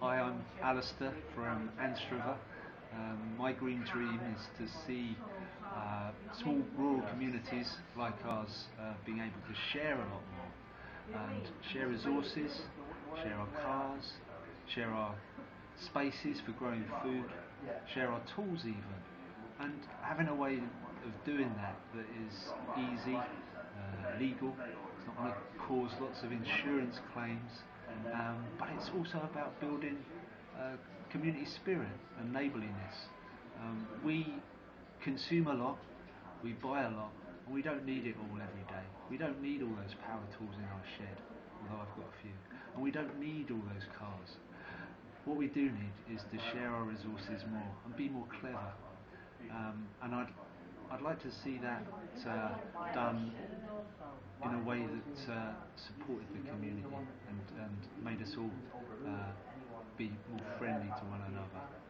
Hi, I'm Alistair from Anstruther. Um, my green dream is to see uh, small rural communities like ours uh, being able to share a lot more and share resources, share our cars, share our spaces for growing food, share our tools even, and having a way of doing that that is easy, uh, legal, it's not going to cause lots of insurance claims, um, it's also about building uh, community spirit and neighbourliness. Um, we consume a lot, we buy a lot, and we don't need it all every day. We don't need all those power tools in our shed, although I've got a few, and we don't need all those cars. What we do need is to share our resources more and be more clever. Um, and I'd, I'd like to see that uh, done in a way that uh, supported the community and, and made us all uh, be more friendly to one another.